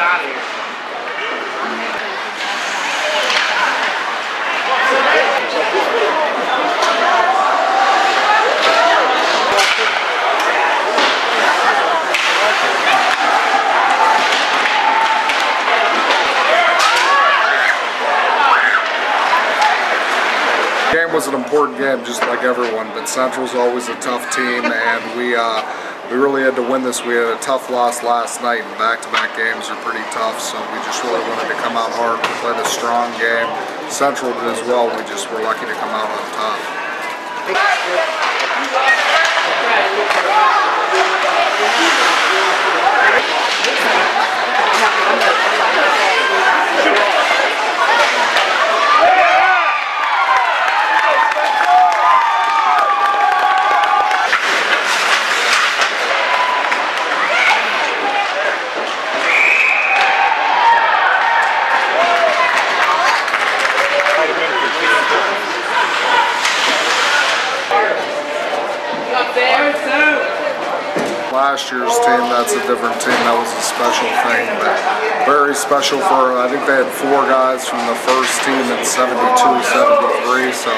out of here. game was an important game, just like everyone. But Central's always a tough team, and we uh, we really had to win this. We had a tough loss last night, and back-to-back games are pretty tough. So we just really wanted to come out hard. We played a strong game. Central did as well. We just were lucky to come out on top. Last year's team, that's a different team. That was a special thing, but very special for, I think they had four guys from the first team in 72, 73, so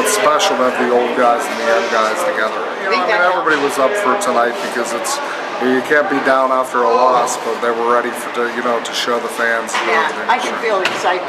it's special to have the old guys and the young guys together. You know, I mean, everybody was up for tonight because it's, you can't be down after a loss, but they were ready for, to, you know, to show the fans. Yeah, I can feel excitement.